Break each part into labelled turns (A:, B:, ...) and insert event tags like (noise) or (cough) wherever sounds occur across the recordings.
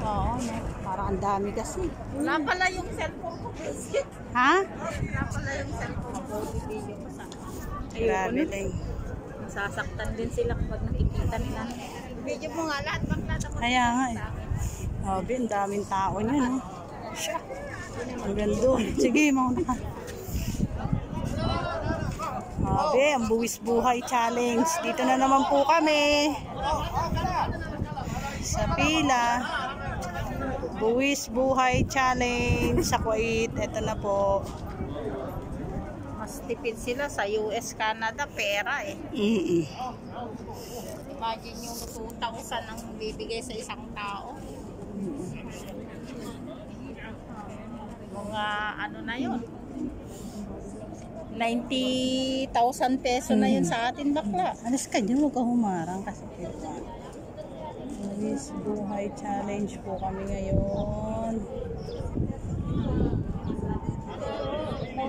A: Oo, no? parang ang dami kasi.
B: Wala pala yung cellphone ko.
A: Ha?
B: Wala pala yung cellphone ko. Video ko sa...
A: Grabe lang.
B: Sasaktan din sila kapag nakikita nila. Video mo nga lahat. Bakla tapos.
A: Kaya nga eh. Grabe, ang daming tao niya, no? (laughs) Ang ganda. Sige, mauna ka. Grabe, ang buwis buhay challenge. Dito na naman po kami. Sa pila. Buwis buhay challenge sa Kuwait. Ito na po.
B: Mas tipid sila sa US, Canada, pera eh.
A: Mm-mm.
B: Imagine yung 2,000 ang bibigay sa isang tao. Mga ano na yun? 90,000 peso na yun sa atin bakla.
A: Alas ka dyan, huwag ka humarang kasi Buwis buhay challenge po kami ngayon. May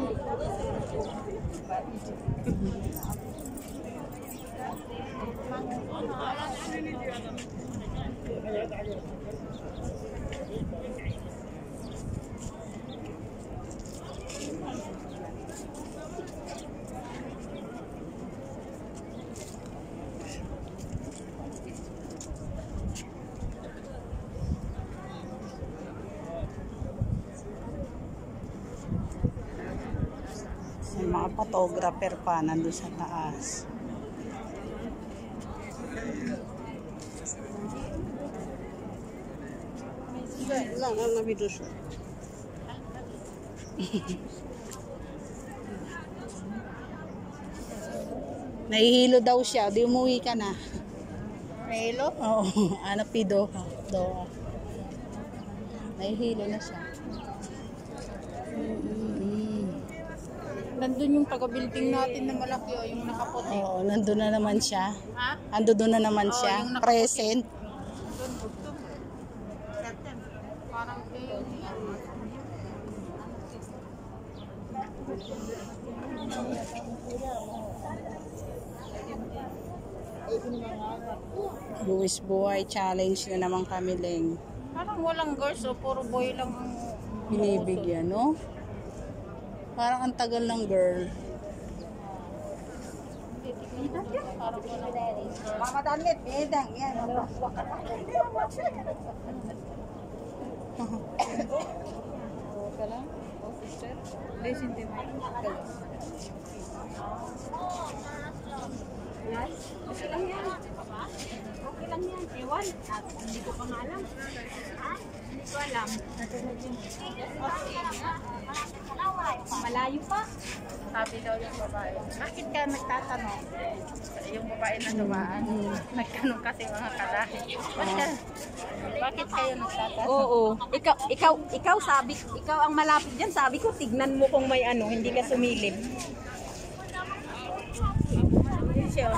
A: mga photographer pa nandun sa taas. Wala nga na video siya. Nahihilo daw siya. Di umuwi ka na.
B: Melo?
A: Oo. Ano pido? Do. Nahihilo na siya.
B: Nandun yung taga-building natin na malaki o yung nakaputi.
A: Oo, nandun na naman siya.
B: Ha?
A: Ando doon na naman
B: Oo,
A: siya.
B: yung nakaputi.
A: Present.
B: Doon, doon. Certain. Parang kayo ni ano.
A: Buwis buhay challenge na naman kami, Leng.
B: Parang walang girls o puro boy lang ang
A: Binibigyan, no? Parang ang tagal ng girl. Mama Danit, bedang yan.
B: ka lang. O sister. Listen to me.
C: Yes, okay lang yan. Okay lang yan. Ewan, at hindi ko pa nga alam. Ha? Hindi ko alam. Malayo pa.
B: Sabi daw yung babae, bakit ka nagtatanong? Yung babae na dumaan, nagtanong kasi mga kalahi. Bakit, bakit kayo nagtatanong?
C: Oo. Ikaw, ikaw, ikaw sabi, ikaw ang malapit dyan. Sabi ko, tignan mo kung may ano, hindi ka sumilip.
B: Siya.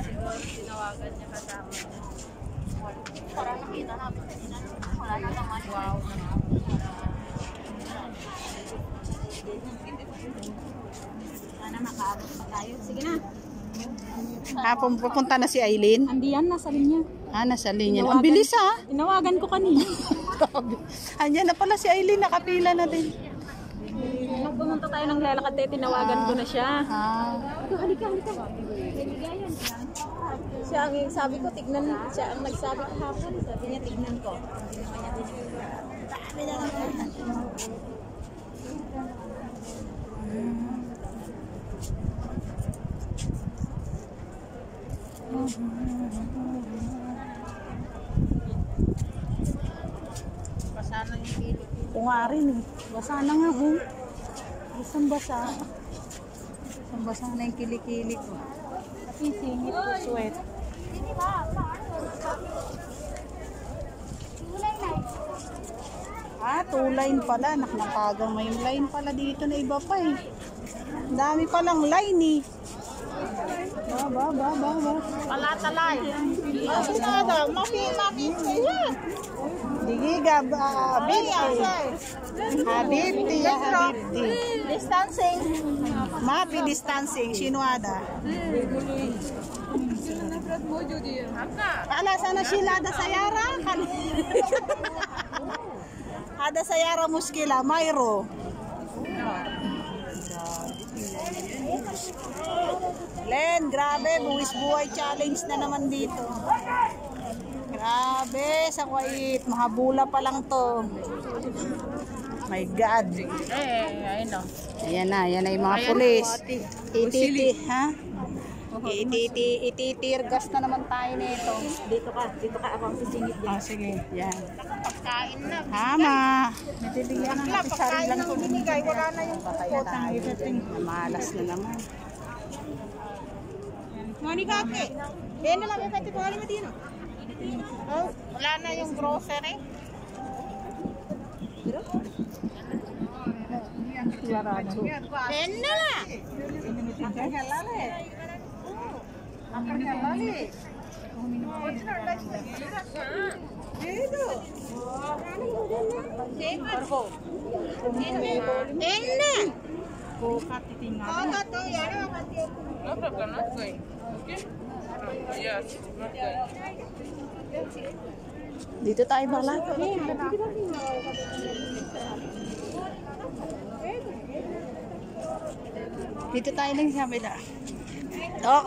B: Siguro tinawagan niya kasama.
C: Para nakita natin kanina, wala na naman.
B: Wow.
C: Sana makaabot pa tayo. Sige na.
A: Ah, pum- pupunta na si Aileen.
C: Andiyan, nasa linya.
A: Ah, nasa linya. Ang bilis ah.
C: Tinawagan ko kanina. (laughs)
A: Andiyan na pala si Aileen, nakapila na din.
C: Nung pumunta tayo ng lalakad tinawagan ko na siya.
A: Ah,
C: Ito, halika, halika. Siya ang sabi ko, tignan, siya ang nagsabi kahapon. Sabi niya, tignan ko.
B: Basa na yung
A: ito nga rin eh. Basa na nga oh. Isang basa. Isang basa na yung kilikili ko. Pati singit ko sweat. Ah, two line pala. Nakatagang may line pala dito na iba pa eh. Dami palang line eh. Ba, ba, ba, ba, ba.
B: Palatalay. Sinada. Maki, maki. Ayan.
A: Digiga, ah, Habibti. Habibti, ya Habibti.
B: Distancing.
A: Mapi distancing, sinuada. Ala sana sila ada sayara kan. (laughs) ada sayara muskila, Mayro. Len, grabe, buwis buhay challenge na naman dito. Grabe, sa Kuwait, mahabula pa lang to. My God.
B: Eh, ayun o.
A: Ayan na, ayan na yung mga pulis. Ititi, ha? Ititi, ititir gas na naman tayo nito.
C: Dito ka, dito ka ako ang sisingit dyan.
A: Ah, sige. Yan.
B: Pagkain na.
A: Tama. Nabibigyan na natin
B: pagkain
A: sarili lang
B: ng binigay. Wala na yung
A: Pataya tayo. Malas na naman.
B: Monica, ke. Eh, na lang pati ko. Alam mo din. Oh, wala na yung grocery.
A: Larado.
B: Eh, na lang. Eh, na.
A: అక్కడికి వెళ్ళాలి వచ్చిన లేదు No Dito tayo. Dito tayo. Tok.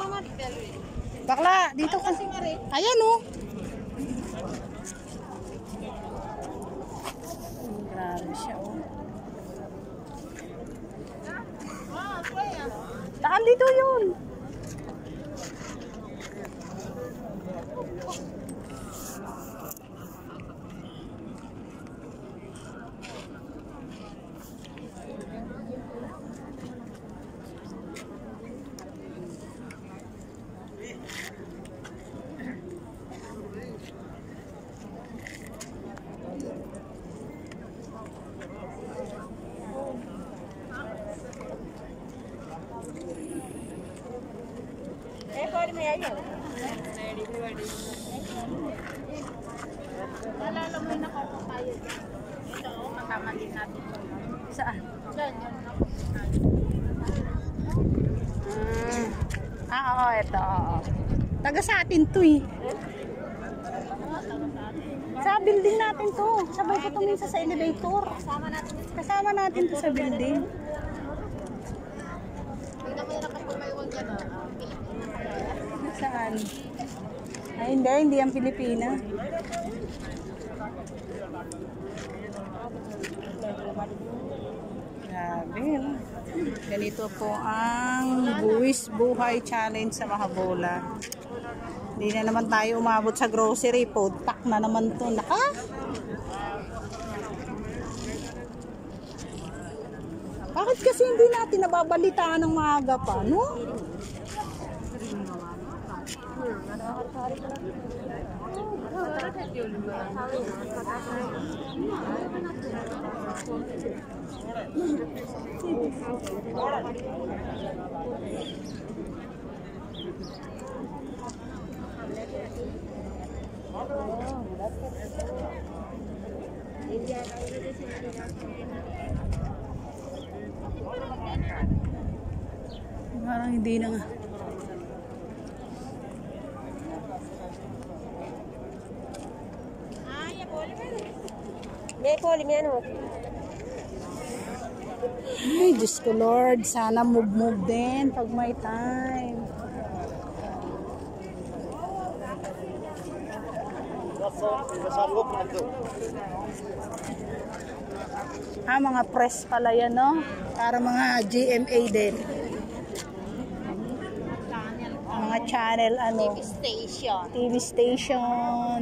A: Bakla, dito ka. Ayan oh. Grabe siya oh. Saan dito yun?
B: Nalala mo yung nakaupo tayo. Ito, oh, kasama din natin.
A: Saan?
B: Diyan, yan.
A: Ah, ah oo, ito. Taga sa atin to eh. Sa building natin to. Sabay ko tumingin sa elevator. Kasama natin to sa building.
B: Tingnan mo na nakapumayuwag yan, oh.
A: Saan? Ay, hindi. Hindi ang Pilipina. Grabe. Ganito po ang Buwis Buhay Challenge sa Mahabola. Hindi na naman tayo umabot sa grocery. Food pack na naman to. Naka! Bakit kasi hindi natin nababalitaan ng maaga pa, no? Parang hindi na nga.
C: Yan oh.
A: Ay, Diyos ko Lord, sana move-move din pag may time. Ah, mga press pala yan, no? Para mga GMA din. Mga channel, ano,
B: Station.
A: TV station.